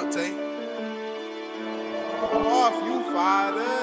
up, Tay. Off, you father.